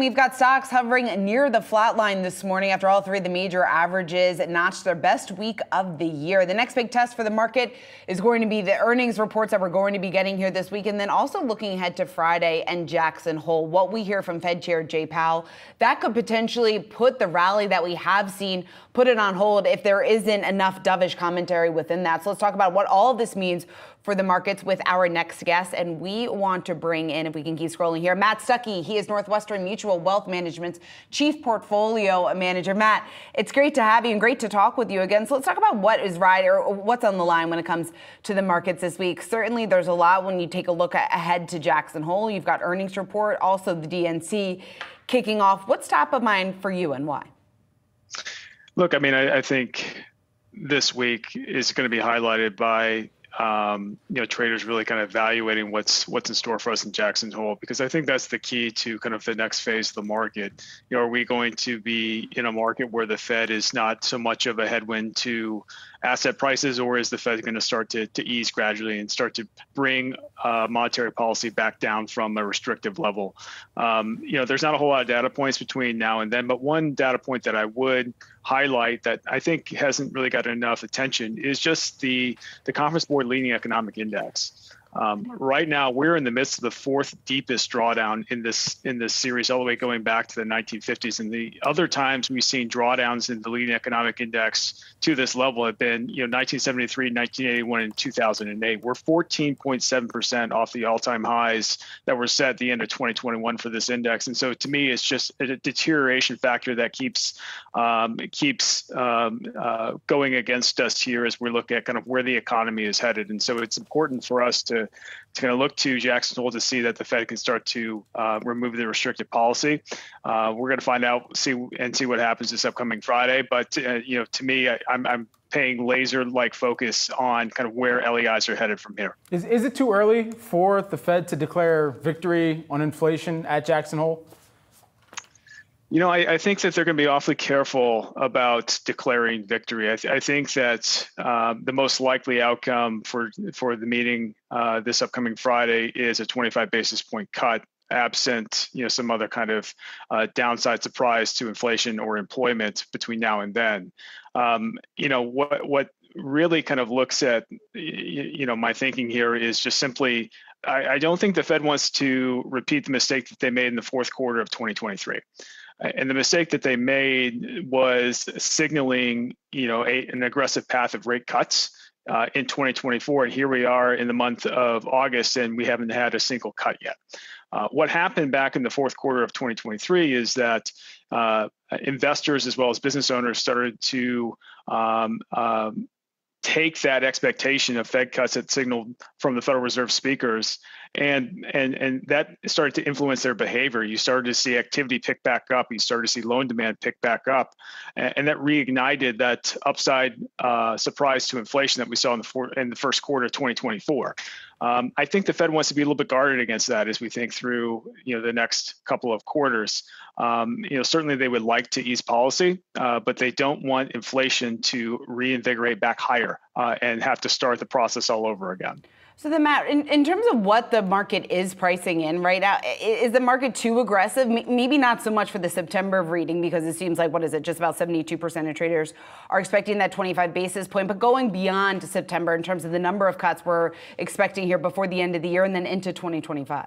We've got stocks hovering near the flat line this morning after all three of the major averages notched their best week of the year. The next big test for the market is going to be the earnings reports that we're going to be getting here this week. And then also looking ahead to Friday and Jackson Hole. What we hear from Fed Chair Jay Powell, that could potentially put the rally that we have seen, put it on hold if there isn't enough dovish commentary within that. So let's talk about what all this means for the markets with our next guest. And we want to bring in, if we can keep scrolling here, Matt Stucky. He is Northwestern Mutual Wealth Management's Chief Portfolio Manager. Matt, it's great to have you and great to talk with you again. So let's talk about what is right or what's on the line when it comes to the markets this week. Certainly, there's a lot when you take a look ahead to Jackson Hole. You've got earnings report, also the DNC kicking off. What's top of mind for you and why? Look, I mean, I, I think this week is going to be highlighted by um, you know traders really kind of evaluating what's what's in store for us in Jackson Hole because I think that's the key to kind of the next phase of the market. You know, are we going to be in a market where the Fed is not so much of a headwind to asset prices, or is the Fed going to start to, to ease gradually and start to bring uh, monetary policy back down from a restrictive level? Um, you know, there's not a whole lot of data points between now and then, but one data point that I would highlight that I think hasn't really gotten enough attention is just the the Conference Board Leading Economic Index. Um, right now, we're in the midst of the fourth deepest drawdown in this in this series, all the way going back to the 1950s. And the other times we've seen drawdowns in the leading economic index to this level have been, you know, 1973, 1981, and 2008. We're 14.7 percent off the all-time highs that were set at the end of 2021 for this index. And so, to me, it's just a deterioration factor that keeps um, keeps um, uh, going against us here as we look at kind of where the economy is headed. And so, it's important for us to to kind of look to Jackson Hole to see that the Fed can start to uh, remove the restrictive policy. Uh, we're going to find out, see and see what happens this upcoming Friday. But uh, you know, to me, I, I'm, I'm paying laser-like focus on kind of where LEIs are headed from here. Is, is it too early for the Fed to declare victory on inflation at Jackson Hole? You know, I, I, think that they're going to be awfully careful about declaring victory. I, th- I think that um, the most likely outcome for for the meeting uh, this upcoming Friday is a 25 basis point cut, absent you know some other kind of uh, downside surprise to inflation or employment between now and then. Um, you know what what really kind of looks at you know my thinking here is just simply I, I don't think the Fed wants to repeat the mistake that they made in the fourth quarter of 2023. And the mistake that they made was signaling, you know, a, an aggressive path of rate cuts uh, in 2024. And here we are in the month of August, and we haven't had a single cut yet. Uh, what happened back in the fourth quarter of 2023 is that uh, investors as well as business owners started to um, um, take that expectation of Fed cuts that signaled from the Federal Reserve speakers and and and that started to influence their behavior. You started to see activity pick back up. You started to see loan demand pick back up, and, and that reignited that upside uh, surprise to inflation that we saw in the for, in the first quarter of 2024. Um, I think the Fed wants to be a little bit guarded against that as we think through you know the next couple of quarters. Um, you know certainly they would like to ease policy, uh, but they don't want inflation to reinvigorate back higher uh, and have to start the process all over again. So then, Matt, in, in, terms of what the market is pricing in right now, is the market too aggressive? Maybe not so much for the September reading because it seems like what is it? Just about 72% of traders are expecting that 25 basis point. But going beyond September in terms of the number of cuts we're expecting here before the end of the year and then into 2025.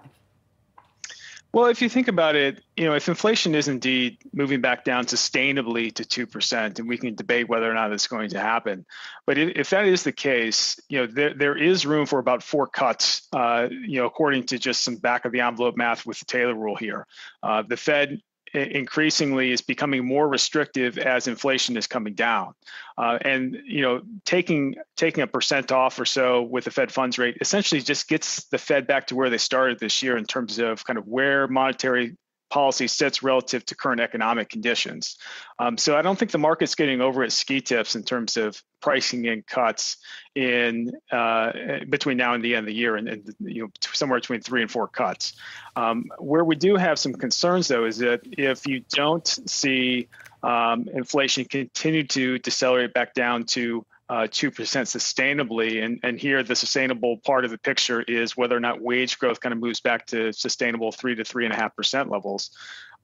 Well, if you think about it, you know, if inflation is indeed moving back down sustainably to 2%, and we can debate whether or not it's going to happen, but if that is the case, you know, there, there is room for about four cuts, uh, you know, according to just some back of the envelope math with the Taylor rule here. Uh, the Fed increasingly is becoming more restrictive as inflation is coming down. Uh, and you know, taking taking a percent off or so with the Fed funds rate essentially just gets the Fed back to where they started this year in terms of kind of where monetary policy sits relative to current economic conditions. Um, so I don't think the market's getting over its ski tips in terms of pricing in cuts in uh, between now and the end of the year, and, and you know somewhere between three and four cuts. Um, where we do have some concerns, though, is that if you don't see um, inflation continue to decelerate back down to uh, 2% sustainably. And, and here, the sustainable part of the picture is whether or not wage growth kind of moves back to sustainable 3 to 3.5% levels.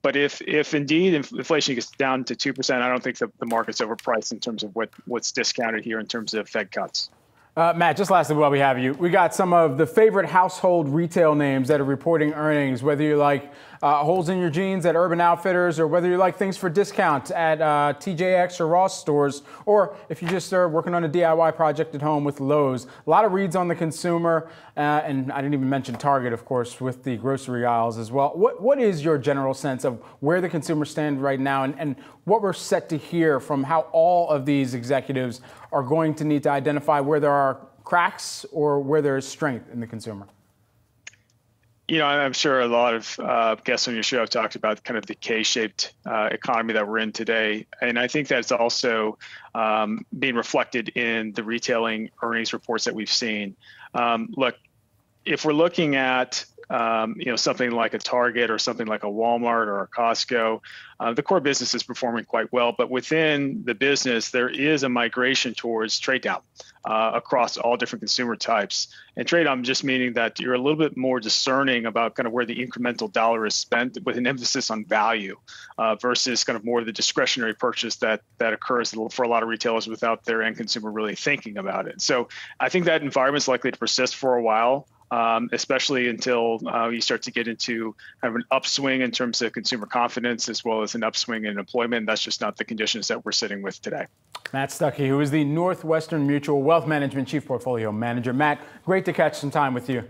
but if if indeed inflation gets down to two percent, I don't think the, the market's overpriced in terms of what what's discounted here in terms of Fed cuts. Uh, Matt, just lastly, while we have you, we got some of the favorite household retail names that are reporting earnings, whether you like uh, holes in your jeans at Urban Outfitters or whether you like things for discount at uh, TJX or Ross stores, or if you just are working on a DIY project at home with Lowe's. A lot of reads on the consumer, uh, and I didn't even mention Target, of course, with the grocery aisles as well. What, what is your general sense of where the consumer stand right now and, and what we're set to hear from how all of these executives are going to need to identify where there are cracks or where there is strength in the consumer? You know, I'm sure a lot of uh, guests on your show have talked about kind of the K-shaped uh, economy that we're in today, and I think that's also um, being reflected in the retailing earnings reports that we've seen. Um, look, if we're looking at um, you know something like a Target or something like a Walmart or a Costco, uh, the core business is performing quite well. But within the business, there is a migration towards trade down uh, across all different consumer types. And trade down just meaning that you're a little bit more discerning about kind of where the incremental dollar is spent, with an emphasis on value uh, versus kind of more of the discretionary purchase that that occurs for a lot of retailers without their end consumer really thinking about it. So I think that environment is likely to persist for a while um, especially until uh, you start to get into kind of an upswing in terms of consumer confidence as well as an upswing in employment. That's just not the conditions that we're sitting with today. Matt Stucky, who is the Northwestern Mutual Wealth Management Chief Portfolio Manager. Matt, great to catch some time with you.